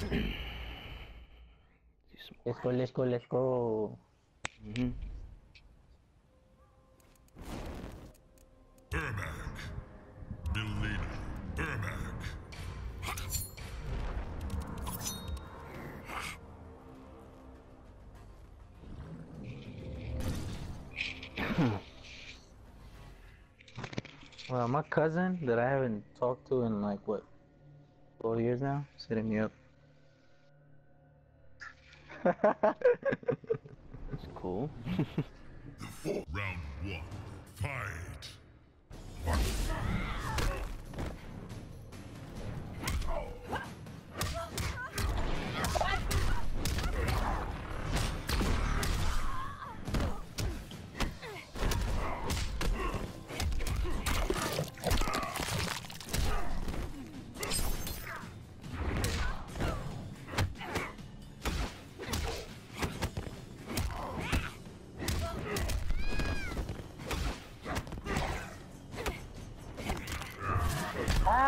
Do some Let's go, let's go, let's go. hmm Ermac. Mileena. Ermac. Well, my cousin that I haven't talked to in like what, 12 years now, is hitting me up. That's cool. Round one. Fight.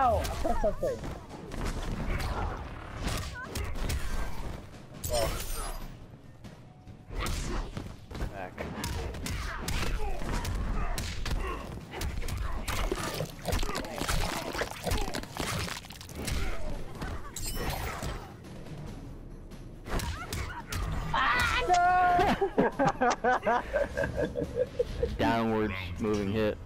Ow! I pressed something. Downwards moving hit.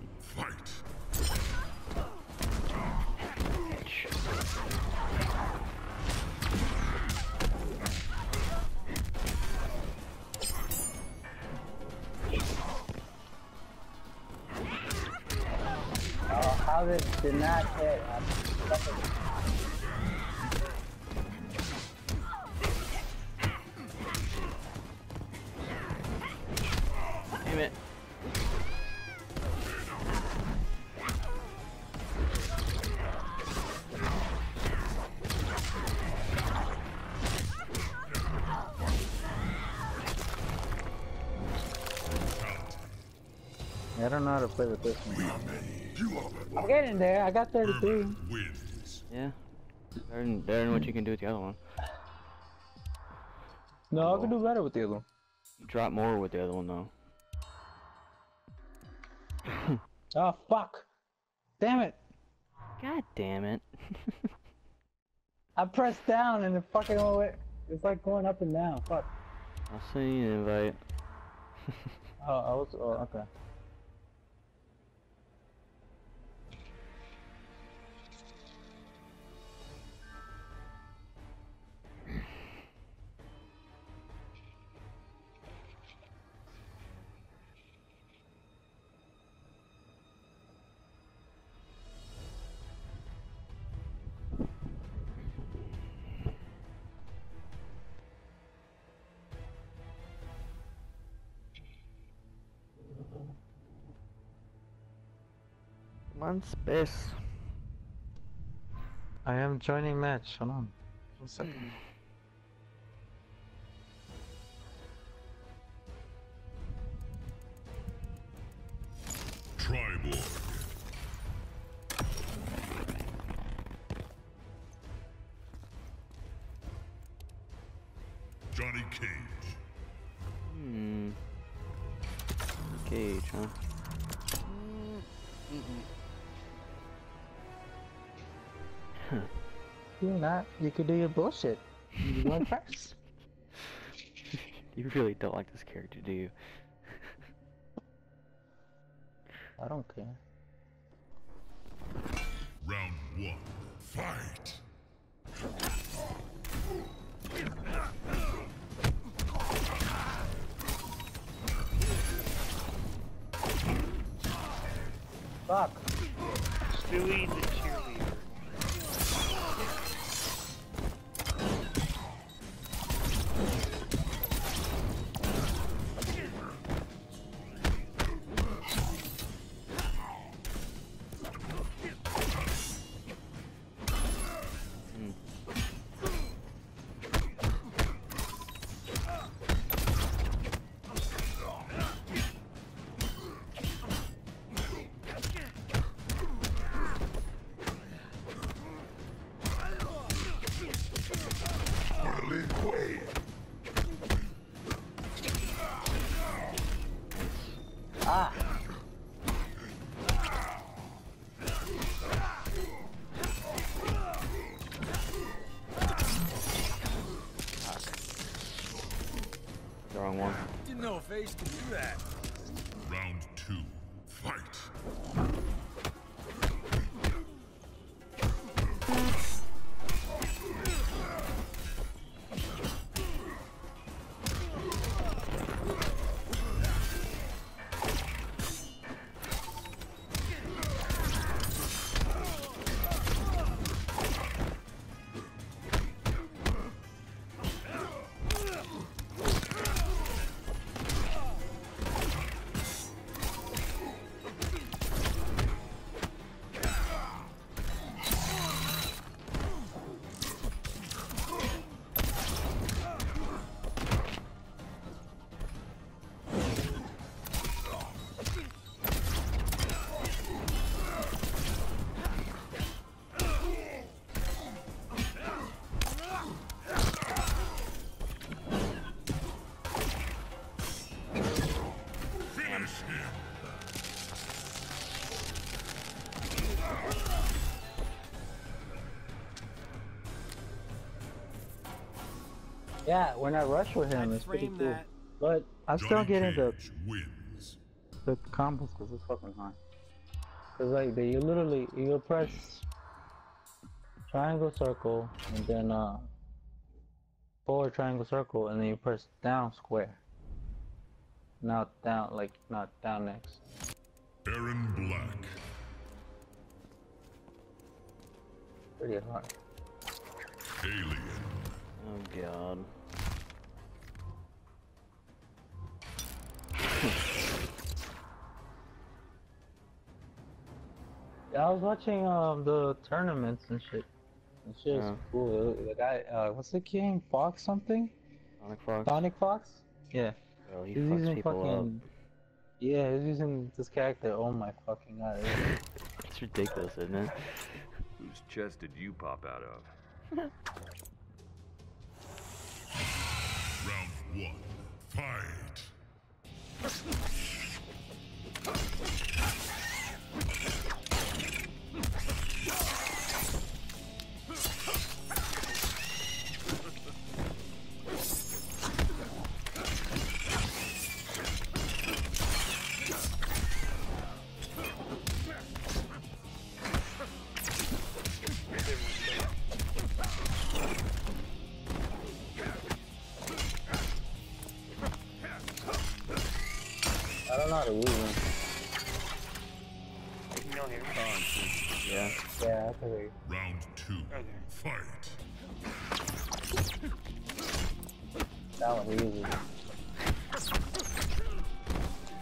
How did did not hit? I'm Damn it. I don't know how to play with this one. You are I'm getting there. I got 33. Ermac wins. Yeah. Better than, better than what you can do with the other one. No, I can do better with the other one. You drop more with the other one though. Oh fuck! Damn it! God damn it. I pressed down and it fucking went. It's like going up and down. Fuck. I'll send you an invite. Oh, I was. Oh, okay. On, space. I am joining match. Hold on. One second. Triborg. Johnny Cage. Hmm. Cage, huh? Mm, mm, mm. You're not. You could do your bullshit. You went first. You really don't like this character, do you? I don't care. Round one. Fight. Fuck. Stewie the cheerleader. Wrong one. Didn't know a face could do that. Round two. Fight. Yeah, when I rush with him, I'd it's pretty frame cool. that. But I'm still Johnny getting the Cage wins. the combos because it's fucking hard. Cause like they, you literally you press triangle circle and then uh forward triangle circle and then you press down square. Not down like not down next. Erron Black. Pretty hard. Alien. Oh god. Yeah, I was watching um the tournaments and shit. And shit is Yeah. cool. The guy, uh, what's the king? Fox something? Sonic Fox. Sonic Fox? Yeah. Bro, he He's fucks using people fucking. Yeah, he's using this character. Oh my fucking god. It's ridiculous, isn't it? Whose chest did you pop out of? Round one. Fight. I don't know how to use him. You know him. Yeah. Yeah, I can hear you. Round two. Okay. Fight. That one he uses.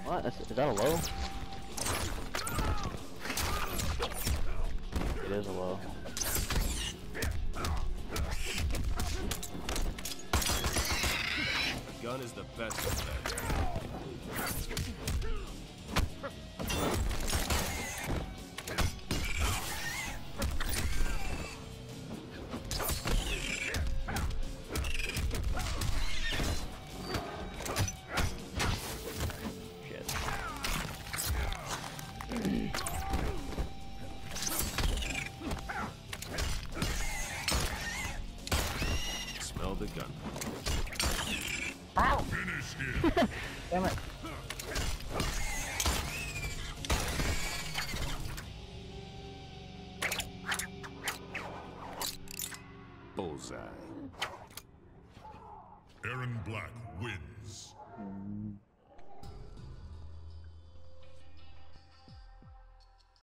What? Is, is that a low? Gun is the best. Shit. Bullseye. Erron Black wins.